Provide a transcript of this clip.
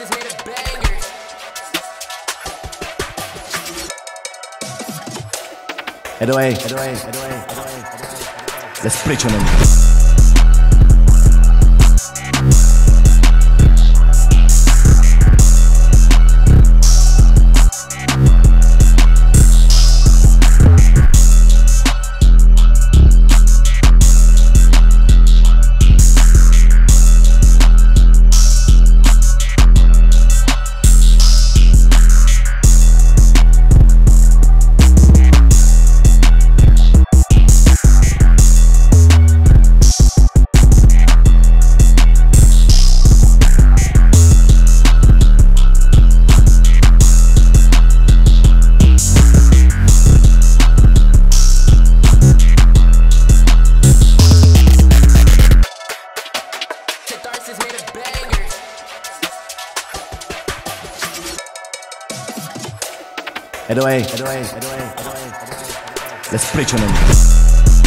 Is made of bangers. Let's preach on him. Head Let's preach on him.